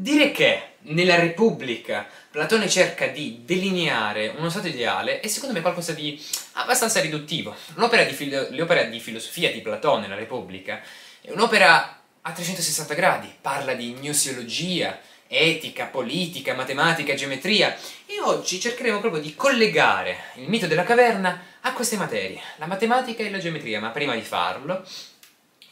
Dire che nella Repubblica Platone cerca di delineare uno stato ideale è secondo me qualcosa di abbastanza riduttivo. L'opera di, di, filosofia di Platone, La Repubblica, è un'opera a 360 gradi, parla di gnoseologia, etica, politica, matematica, geometria e oggi cercheremo proprio di collegare il mito della caverna a queste materie, la matematica e la geometria, ma prima di farlo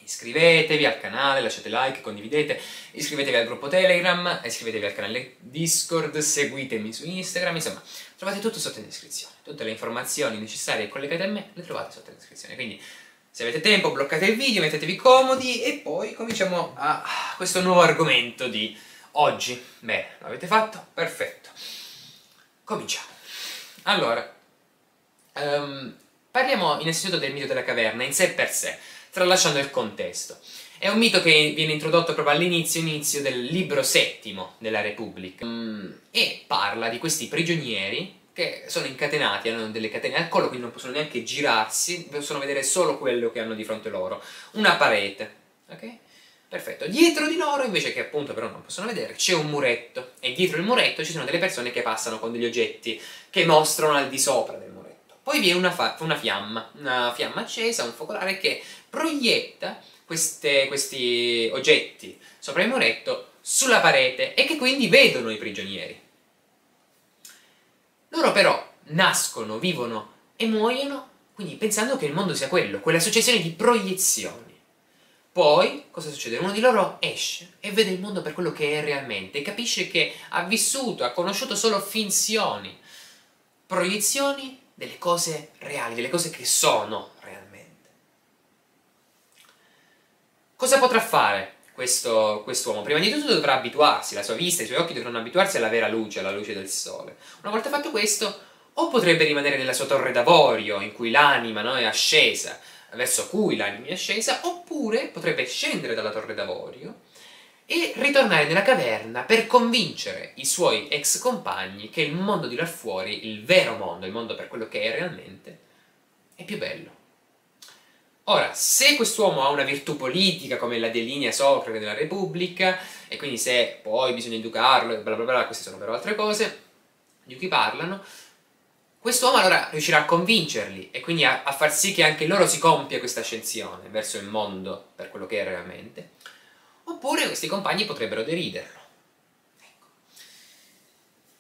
iscrivetevi al canale, lasciate like, condividete, iscrivetevi al gruppo Telegram, iscrivetevi al canale Discord, seguitemi su Instagram, insomma, trovate tutto sotto in descrizione. Tutte le informazioni necessarie collegate a me le trovate sotto in descrizione, quindi se avete tempo bloccate il video, mettetevi comodi e poi cominciamo a questo nuovo argomento di oggi. Bene, l'avete fatto? Perfetto. Cominciamo. Allora, um, parliamo innanzitutto del mito della caverna in sé per sé tralasciando il contesto. È un mito che viene introdotto proprio all'inizio inizio del libro settimo della Repubblica mm, e parla di questi prigionieri che sono incatenati, hanno delle catene al collo, quindi non possono neanche girarsi, possono vedere solo quello che hanno di fronte loro, una parete, ok? Perfetto. Dietro di loro, invece che appunto però non possono vedere, c'è un muretto e dietro il muretto ci sono delle persone che passano con degli oggetti che mostrano al di sopra del muretto. Poi vi è una, una fiamma, una fiamma accesa, un focolare che proietta queste, questi oggetti sopra il muretto sulla parete e che quindi vedono i prigionieri. Loro però nascono, vivono e muoiono quindi pensando che il mondo sia quello, quella successione di proiezioni. Poi, cosa succede? Uno di loro esce e vede il mondo per quello che è realmente e capisce che ha vissuto, ha conosciuto solo finzioni, proiezioni delle cose reali, delle cose che sono Cosa potrà fare questo quest'uomo? Prima di tutto dovrà abituarsi, la sua vista, i suoi occhi dovranno abituarsi alla vera luce, alla luce del sole. Una volta fatto questo, o potrebbe rimanere nella sua torre d'avorio, in cui l'anima no, è ascesa, verso cui l'anima è ascesa, oppure potrebbe scendere dalla torre d'avorio e ritornare nella caverna per convincere i suoi ex compagni che il mondo di là fuori, il vero mondo, il mondo per quello che è realmente, è più bello. Ora, se quest'uomo ha una virtù politica come la delinea Socrate della Repubblica, e quindi se poi bisogna educarlo bla bla bla, queste sono però altre cose di cui parlano, quest'uomo allora riuscirà a convincerli e quindi a, a, far sì che anche loro si compia questa ascensione verso il mondo per quello che è realmente, oppure questi compagni potrebbero deriderlo. Ecco.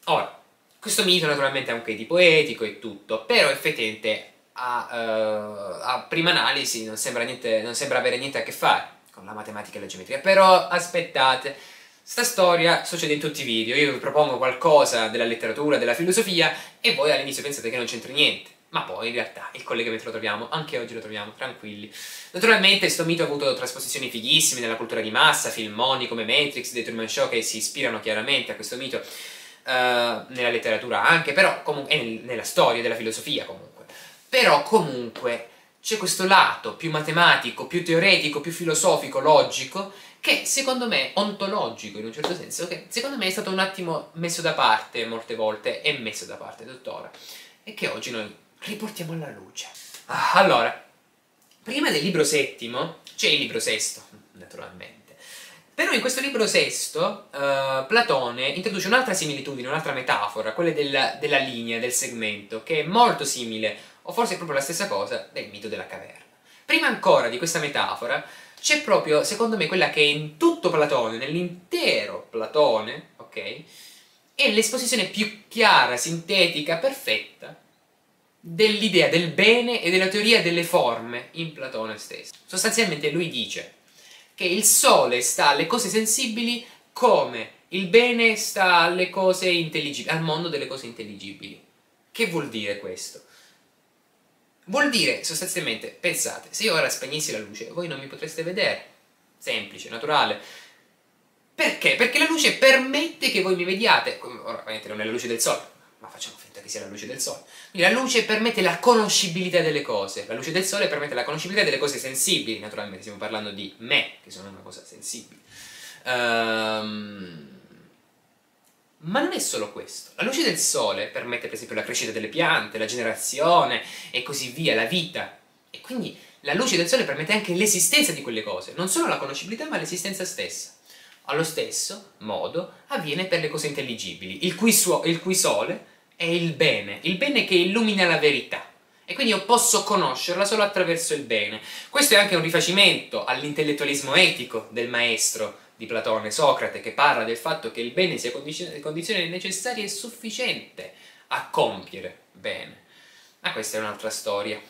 Ora, questo mito naturalmente ha un che di poetico e tutto, però effettivamente a, uh, a prima analisi non sembra, niente, non sembra avere niente a che fare con la matematica e la geometria, però aspettate, sta storia succede in tutti i video, io vi propongo qualcosa della letteratura, della filosofia e voi all'inizio pensate che non c'entri niente, ma poi in realtà il collegamento lo troviamo, anche oggi lo troviamo, tranquilli. Naturalmente questo mito ha avuto trasposizioni fighissime nella cultura di massa, filmoni come Matrix, The Truman Show che si ispirano chiaramente a questo mito, uh, nella letteratura anche, però comunque, nella storia della filosofia comunque. Però comunque c'è questo lato più matematico, più teoretico, più filosofico, logico, che secondo me, ontologico in un certo senso, che secondo me è stato un attimo messo da parte molte volte, e messo da parte tuttora, e che oggi noi riportiamo alla luce. Ah, allora, prima del libro settimo, c'è il libro sesto, naturalmente. Però in questo libro sesto uh, Platone introduce un'altra similitudine, un'altra metafora, quella della, della linea, del segmento, che è molto simile o forse è proprio la stessa cosa del mito della caverna. Prima ancora di questa metafora c'è proprio, secondo me, quella che è in tutto Platone, nell'intero Platone, ok? È l'esposizione più chiara, sintetica, perfetta dell'idea del bene e della teoria delle forme in Platone stesso. Sostanzialmente lui dice che il sole sta alle cose sensibili come il bene sta alle cose intelligibili, al mondo delle cose intelligibili. Che vuol dire questo? Vuol dire sostanzialmente, pensate, se io ora spegnessi la luce, voi non mi potreste vedere. Semplice, naturale. Perché? Perché la luce permette che voi mi vediate. Ora, ovviamente non è la luce del sole, ma facciamo finta che sia la luce del sole. Quindi la luce permette la conoscibilità delle cose. La luce del sole permette la conoscibilità delle cose sensibili, naturalmente stiamo parlando di me, che sono una cosa sensibile. Ehm... Um ma non è solo questo. La luce del sole permette per esempio la crescita delle piante, la generazione e così via, la vita. E quindi la luce del sole permette anche l'esistenza di quelle cose, non solo la conoscibilità ma l'esistenza stessa. Allo stesso modo avviene per le cose intelligibili, il cui, il cui sole è il bene, il bene che illumina la verità. E quindi io posso conoscerla solo attraverso il bene. Questo è anche un rifacimento all'intellettualismo etico del maestro di Platone, Socrate, che parla del fatto che il bene sia condizione, necessaria e sufficiente a compiere bene. Ma questa è un'altra storia.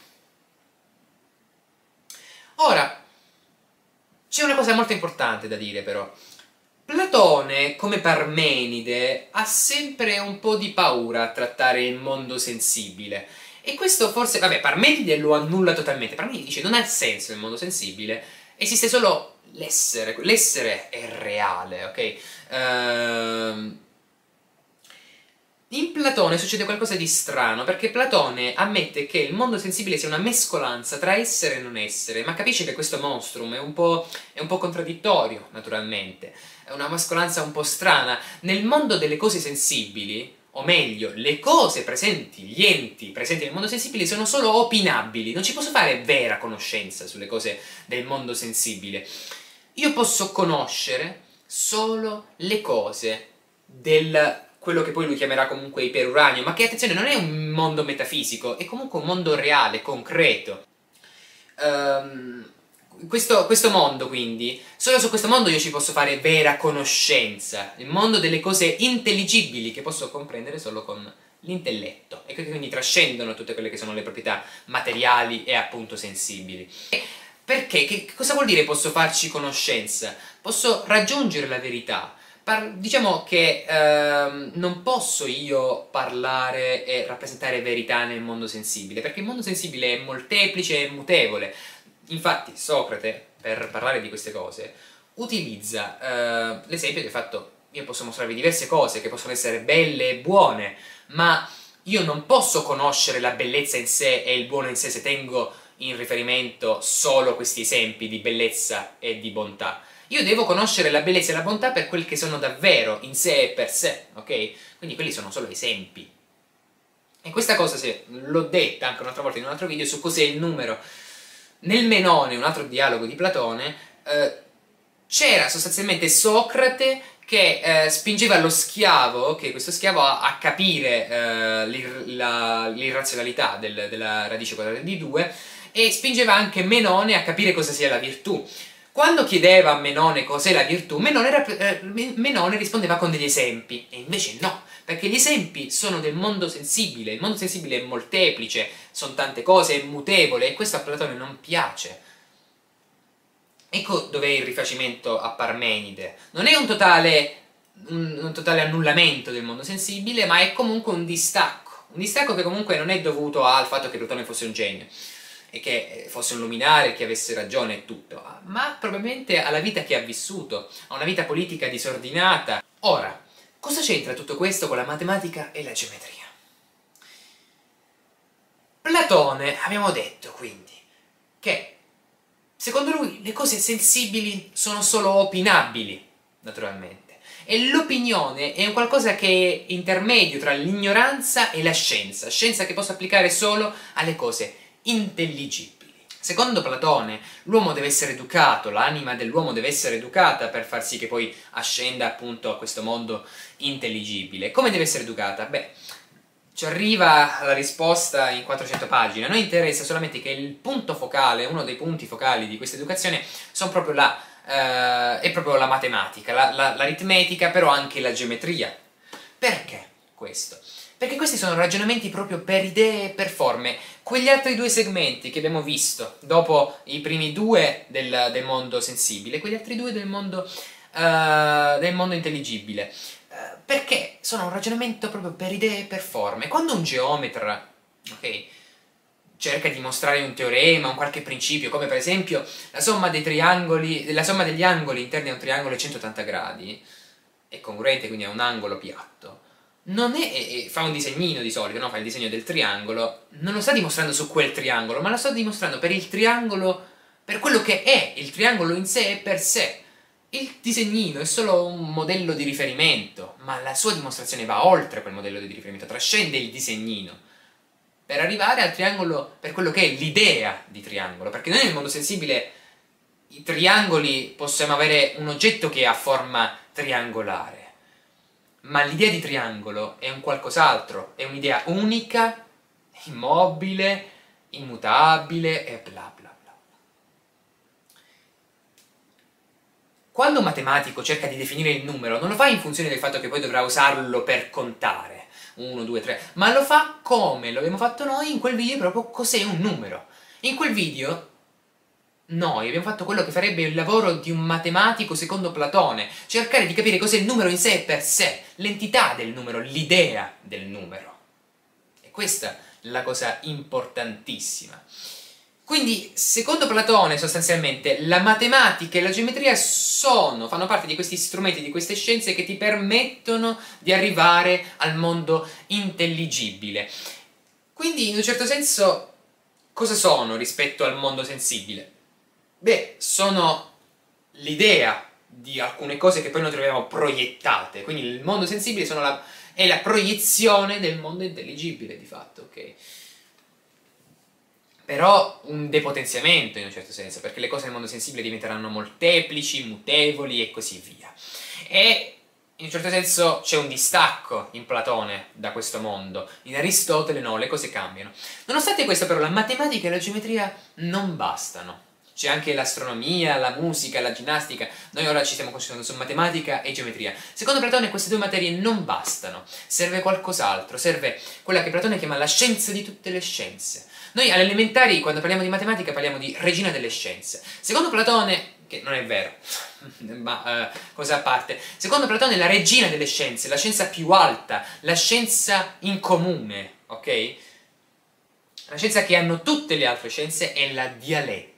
Ora, c'è una cosa molto importante da dire però. Platone, come Parmenide, ha sempre un po' di paura a trattare il mondo sensibile e questo forse, vabbè, Parmenide lo annulla totalmente. Parmenide dice non ha senso il mondo sensibile, esiste solo l'essere. L'essere è reale, ok? Ehm... In Platone succede qualcosa di strano, perché Platone ammette che il mondo sensibile sia una mescolanza tra essere e non essere, ma capisce che questo monstrum è un po', è un po contraddittorio, naturalmente. È una mescolanza un po' strana. Nel mondo delle cose sensibili, o meglio, le cose presenti, gli enti presenti nel mondo sensibile sono solo opinabili, non ci posso fare vera conoscenza sulle cose del mondo sensibile. Io posso conoscere solo le cose del quello che poi lui chiamerà comunque iperuranio, ma che attenzione non è un mondo metafisico, è comunque un mondo reale, concreto. Um, questo, questo, mondo, quindi, solo su questo mondo io ci posso fare vera conoscenza, il mondo delle cose intelligibili che posso comprendere solo con l'intelletto e che quindi trascendono tutte quelle che sono le proprietà materiali e appunto sensibili. Perché? Che cosa vuol dire posso farci conoscenza? Posso raggiungere la verità. Par diciamo che ehm, non posso io parlare e rappresentare verità nel mondo sensibile, perché il mondo sensibile è molteplice e mutevole. Infatti Socrate, per parlare di queste cose, utilizza eh, l'esempio del fatto io posso mostrarvi diverse cose che possono essere belle e buone, ma io non posso conoscere la bellezza in sé e il buono in sé se tengo in riferimento solo questi esempi di bellezza e di bontà. Io devo conoscere la bellezza e la bontà per quel che sono davvero, in sé e per sé, ok? Quindi quelli sono solo esempi. E questa cosa, l'ho detta anche un'altra volta in un altro video, su cos'è il numero nel Menone, un altro dialogo di Platone, eh, c'era sostanzialmente Socrate che eh, spingeva lo schiavo, che questo schiavo a, a capire eh, l'irrazionalità del, della radice quadrata di 2 e spingeva anche Menone a capire cosa sia la virtù. Quando chiedeva a Menone cos'è la virtù, Menone, eh, Menone rispondeva con degli esempi, e invece no, perché gli esempi sono del mondo sensibile, il mondo sensibile è molteplice, sono tante cose, è mutevole, e questo a Platone non piace. Ecco dov'è il rifacimento a Parmenide. Non è un totale, un, un totale annullamento del mondo sensibile, ma è comunque un distacco. Un distacco che comunque non è dovuto al fatto che Platone fosse un genio e che fosse un luminare, che avesse ragione e tutto, ma probabilmente alla vita che ha vissuto, a una vita politica disordinata. Ora, Cosa c'entra tutto questo con la matematica e la geometria? Platone, abbiamo detto quindi, che secondo lui le cose sensibili sono solo opinabili, naturalmente, e l'opinione è un qualcosa che è intermedio tra l'ignoranza e la scienza, scienza che posso applicare solo alle cose intelligibili. Secondo Platone, l'uomo deve essere educato, l'anima dell'uomo deve essere educata per far sì che poi ascenda appunto a questo mondo intelligibile. Come deve essere educata? Beh, ci arriva la risposta in 400 pagine. A noi interessa solamente che il punto focale, uno dei punti focali di questa educazione, proprio la, eh, è proprio la matematica, l'aritmetica, la, però anche la geometria. Perché questo? Perché questi sono ragionamenti proprio per idee e per forme. Quegli altri due segmenti che abbiamo visto, dopo i primi due del, del mondo sensibile, quegli altri due del mondo, uh, del mondo intelligibile, uh, perché sono un ragionamento proprio per idee e per forme. Quando un geometra, ok, cerca di mostrare un teorema, un qualche principio, come per esempio la somma la somma degli angoli interni a un triangolo è 180 gradi, è congruente quindi a un angolo piatto, non è, fa un disegnino di solito, no? fa il disegno del triangolo, non lo sta dimostrando su quel triangolo, ma lo sta dimostrando per il triangolo, per quello che è il triangolo in sé e per sé. Il disegnino è solo un modello di riferimento, ma la sua dimostrazione va oltre quel modello di riferimento, trascende il disegnino, per arrivare al triangolo per quello che è l'idea di triangolo, perché noi nel mondo sensibile i triangoli possiamo avere un oggetto che ha forma triangolare, ma l'idea di triangolo è un qualcos'altro, è un'idea unica, immobile, immutabile e bla bla bla. Quando un matematico cerca di definire il numero, non lo fa in funzione del fatto che poi dovrà usarlo per contare, 1, 2, 3, ma lo fa come lo abbiamo fatto noi in quel video proprio cos'è un numero. In quel video noi abbiamo fatto quello che farebbe il lavoro di un matematico secondo Platone, cercare di capire cos'è il numero in sé per sé, l'entità del numero, l'idea del numero. E questa è la cosa importantissima. Quindi, secondo Platone, sostanzialmente, la matematica e la geometria sono, fanno parte di questi strumenti, di queste scienze che ti permettono di arrivare al mondo intelligibile. Quindi, in un certo senso, cosa sono rispetto al mondo sensibile? Beh, sono l'idea di alcune cose che poi noi troviamo proiettate, quindi il mondo sensibile la, è la proiezione del mondo intelligibile di fatto, ok? Però un depotenziamento in un certo senso, perché le cose nel mondo sensibile diventeranno molteplici, mutevoli e così via. E in un certo senso c'è un distacco in Platone da questo mondo, in Aristotele no, le cose cambiano. Nonostante questo però la matematica e la geometria non bastano c'è anche l'astronomia, la musica, la ginnastica. Noi ora ci stiamo concentrando su matematica e geometria. Secondo Platone queste due materie non bastano, serve qualcos'altro, serve quella che Platone chiama la scienza di tutte le scienze. Noi alle elementari, quando parliamo di matematica, parliamo di regina delle scienze. Secondo Platone, che non è vero, ma uh, cosa a parte, secondo Platone la regina delle scienze, la scienza più alta, la scienza in comune, ok? La scienza che hanno tutte le altre scienze è la dialettica.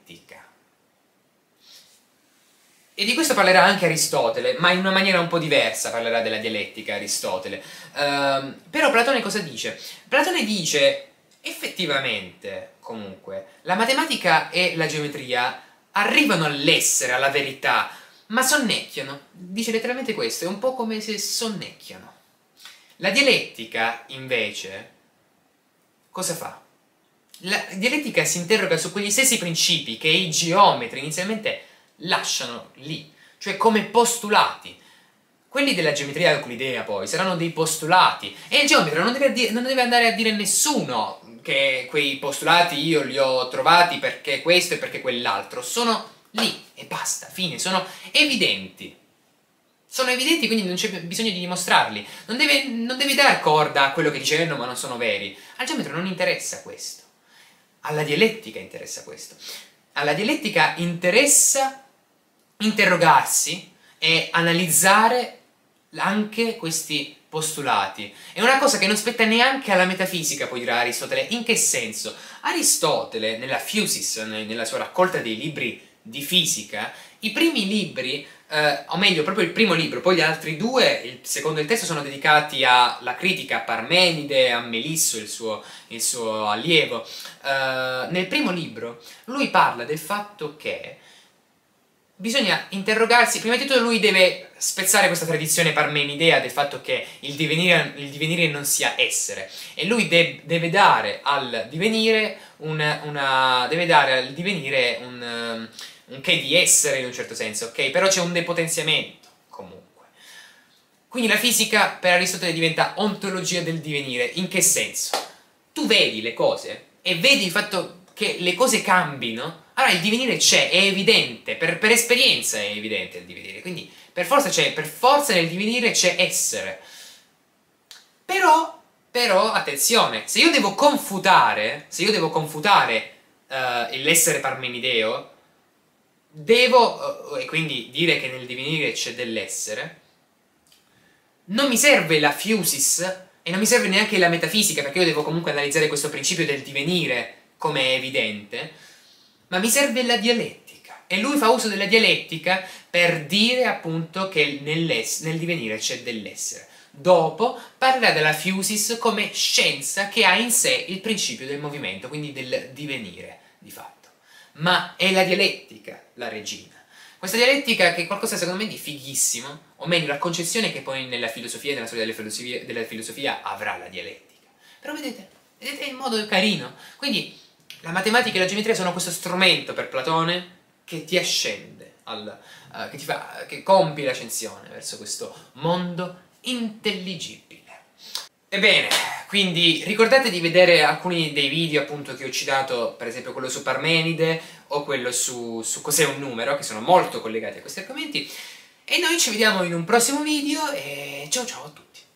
E di questo parlerà anche Aristotele, ma in una maniera un po' diversa parlerà della dialettica Aristotele. Uh, però Platone cosa dice? Platone dice, effettivamente, comunque, la matematica e la geometria arrivano all'essere, alla verità, ma sonnecchiano. Dice letteralmente questo, è un po' come se sonnecchiano. La dialettica, invece, cosa fa? La dialettica si interroga su quegli stessi principi che i geometri inizialmente lasciano lì, cioè come postulati. Quelli della geometria euclidea poi saranno dei postulati e il geometra non deve, non deve andare a dire a nessuno che quei postulati io li ho trovati perché questo e perché quell'altro, sono lì e basta, fine, sono evidenti. Sono evidenti, quindi non c'è bisogno di dimostrarli. Non deve, non deve dar corda a quello che dicevano ma non sono veri. Al geometra non interessa questo. Alla dialettica interessa questo. Alla dialettica interessa interrogarsi e analizzare anche questi postulati. È una cosa che non spetta neanche alla metafisica, poi dirà Aristotele. In che senso? Aristotele, nella Fusis, nella sua raccolta dei libri di fisica, i primi libri, eh, o meglio, proprio il primo libro, poi gli altri due, il secondo e il terzo, sono dedicati alla critica a Parmenide, a Melisso, il suo, il suo allievo. Eh, nel primo libro lui parla del fatto che bisogna interrogarsi, prima di tutto lui deve spezzare questa tradizione parmenidea del fatto che il divenire, il divenire non sia essere e lui de deve dare al divenire una, una deve dare al divenire un, un che di essere in un certo senso, ok? Però c'è un depotenziamento comunque. Quindi la fisica per Aristotele diventa ontologia del divenire, in che senso? Tu vedi le cose e vedi il fatto che le cose cambino allora il divenire c'è, è evidente, per, per, esperienza è evidente il divenire, quindi per forza c'è, per forza nel divenire c'è essere. Però, però, attenzione, se io devo confutare, se io devo confutare uh, l'essere parmenideo, devo, uh, e quindi dire che nel divenire c'è dell'essere, non mi serve la fusis e non mi serve neanche la metafisica, perché io devo comunque analizzare questo principio del divenire come è evidente, ma mi serve la dialettica. E lui fa uso della dialettica per dire appunto che nel divenire c'è dell'essere. Dopo parlerà della fusis come scienza che ha in sé il principio del movimento, quindi del divenire di fatto. Ma è la dialettica la regina. Questa dialettica che è qualcosa secondo me di fighissimo, o meglio la concezione che poi nella filosofia nella storia della filosofia avrà la dialettica. Però vedete, vedete in modo carino. Quindi la matematica e la geometria sono questo strumento per Platone che ti ascende, al, uh, che, ti fa, che compi l'ascensione verso questo mondo intelligibile. Ebbene, quindi ricordate di vedere alcuni dei video appunto che ho citato, per esempio quello su Parmenide o quello su, su cos'è un numero, che sono molto collegati a questi argomenti. E noi ci vediamo in un prossimo video e ciao ciao a tutti!